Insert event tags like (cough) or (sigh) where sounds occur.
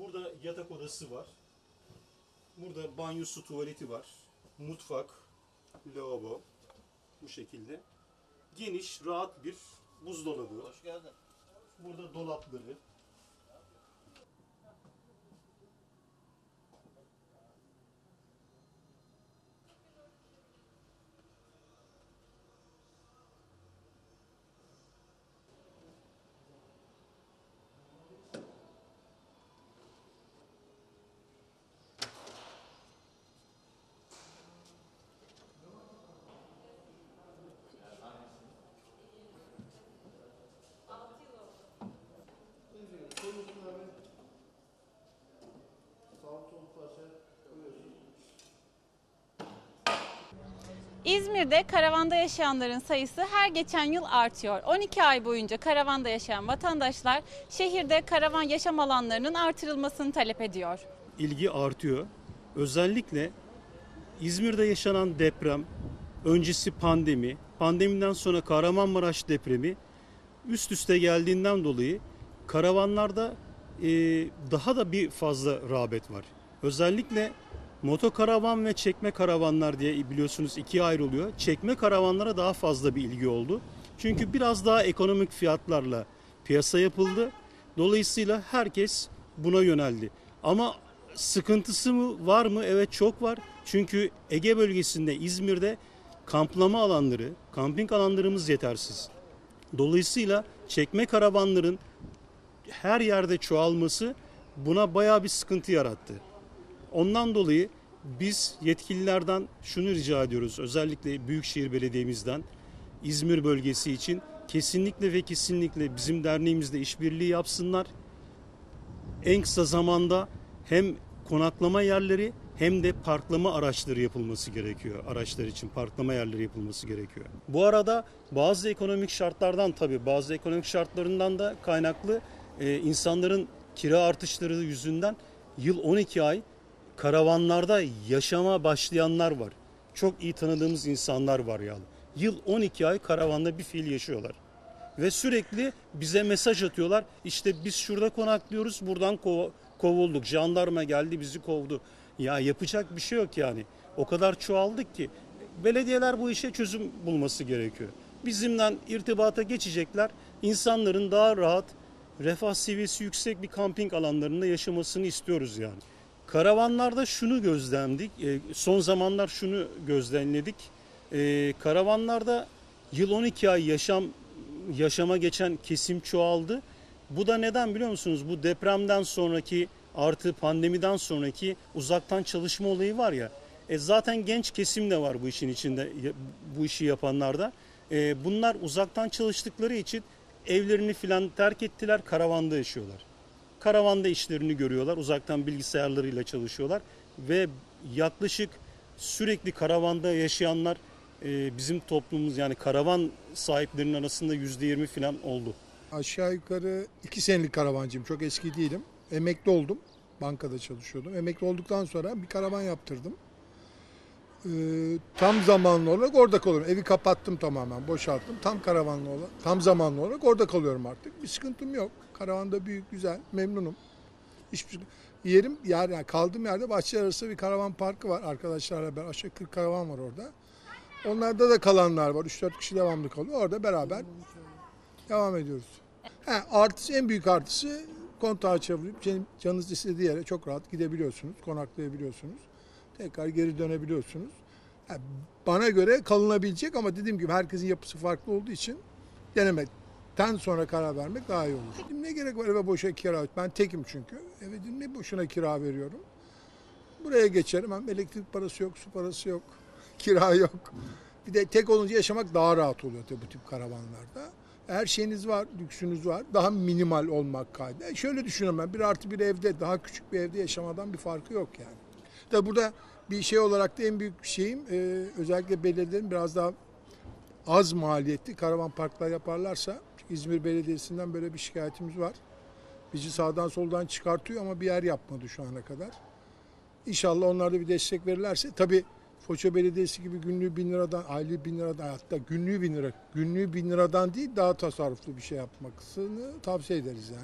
Burada yatak odası var. Burada banyosu, tuvaleti var. Mutfak, lavabo. Bu şekilde. Geniş, rahat bir buzdolabı. Hoş geldin. Burada dolapları. İzmir'de karavanda yaşayanların sayısı her geçen yıl artıyor. 12 ay boyunca karavanda yaşayan vatandaşlar şehirde karavan yaşam alanlarının artırılmasını talep ediyor. ilgi artıyor. Özellikle İzmir'de yaşanan deprem, öncesi pandemi, pandemiden sonra Kahramanmaraş depremi üst üste geldiğinden dolayı karavanlarda daha da bir fazla rağbet var. Özellikle motokaravan ve çekme karavanlar diye biliyorsunuz ikiye ayrılıyor. Çekme karavanlara daha fazla bir ilgi oldu. Çünkü biraz daha ekonomik fiyatlarla piyasa yapıldı. Dolayısıyla herkes buna yöneldi. Ama sıkıntısı mı var mı? Evet çok var. Çünkü Ege bölgesinde İzmir'de kamplama alanları, kamping alanlarımız yetersiz. Dolayısıyla çekme karavanların her yerde çoğalması buna bayağı bir sıkıntı yarattı. Ondan dolayı biz yetkililerden şunu rica ediyoruz. Özellikle Büyükşehir Belediye'mizden İzmir bölgesi için kesinlikle ve kesinlikle bizim derneğimizle işbirliği yapsınlar. En kısa zamanda hem konaklama yerleri hem de parklama araçları yapılması gerekiyor. Araçlar için parklama yerleri yapılması gerekiyor. Bu arada bazı ekonomik şartlardan tabii bazı ekonomik şartlarından da kaynaklı e, insanların kira artışları yüzünden yıl 12 ay karavanlarda yaşama başlayanlar var. Çok iyi tanıdığımız insanlar var yani. Yıl 12 ay karavanda bir fiil yaşıyorlar. Ve sürekli bize mesaj atıyorlar. İşte biz şurada konaklıyoruz buradan kov- kovulduk. Jandarma geldi bizi kovdu. Ya yapacak bir şey yok yani. O kadar çoğaldık ki. Belediyeler bu işe çözüm bulması gerekiyor. Bizimle irtibata geçecekler. İnsanların daha rahat, refah seviyesi yüksek bir kamping alanlarında yaşamasını istiyoruz yani. Karavanlarda şunu gözlemledik. e, Son zamanlar şunu gözlemledik. E, Karavanlarda yıl 12 ay yaşam yaşama geçen kesim çoğaldı. Bu da neden biliyor musunuz? Bu depremden sonraki artı pandemiden sonraki uzaktan çalışma olayı var ya. E zaten genç kesim de var bu işin içinde bu işi yapanlarda. E, bunlar uzaktan çalıştıkları için evlerini filan terk ettiler, karavanda yaşıyorlar. Karavanda işlerini görüyorlar, uzaktan bilgisayarlarıyla çalışıyorlar ve yaklaşık sürekli karavanda yaşayanlar e, bizim toplumumuz yani karavan sahiplerinin arasında yüzde yirmi falan oldu. Aşağı yukarı iki senelik karavancıyım. Çok eski değilim. Emekli oldum. Bankada çalışıyordum. Emekli olduktan sonra bir karavan yaptırdım. Ee, tam zamanlı olarak orada kalıyorum. Evi kapattım tamamen, boşalttım. Tam karavanlı olarak, tam zamanlı olarak orada kalıyorum artık. Bir sıkıntım yok. Karavanda büyük, güzel, memnunum. Hiçbir yerim, yer, yani kaldığım yerde bahçe arası bir karavan parkı var. Arkadaşlarla beraber aşağı 40 karavan var orada. Onlarda da kalanlar var. 3-4 kişi devamlı kalıyor. Orada beraber devam ediyoruz. Ha, artısı en büyük artısı kontağı çevirip can- canınız istediği yere çok rahat gidebiliyorsunuz, konaklayabiliyorsunuz. Tekrar geri dönebiliyorsunuz. Ha, bana göre kalınabilecek ama dediğim gibi herkesin yapısı farklı olduğu için denemekten sonra karar vermek daha iyi olur. Dedim, ne gerek var eve boşa kira? Ben tekim çünkü. Eve dedim, ne boşuna kira veriyorum. Buraya geçerim. Hem elektrik parası yok, su parası yok, (laughs) kira yok. Bir de tek olunca yaşamak daha rahat oluyor tabii bu tip karavanlarda. Her şeyiniz var, lüksünüz var. Daha minimal olmak kaydı. E şöyle düşünüyorum ben. Bir artı bir evde, daha küçük bir evde yaşamadan bir farkı yok yani. Tabii burada bir şey olarak da en büyük şeyim e, özellikle belediyelerin biraz daha az maliyetli karavan parklar yaparlarsa İzmir Belediyesi'nden böyle bir şikayetimiz var. Bizi sağdan soldan çıkartıyor ama bir yer yapmadı şu ana kadar. İnşallah onlar da bir destek verirlerse tabii Foça Belediyesi gibi günlüğü bin liradan, aylığı bin liradan hatta günlüğü bin lira, günlüğü bin liradan değil daha tasarruflu bir şey yapmasını tavsiye ederiz yani.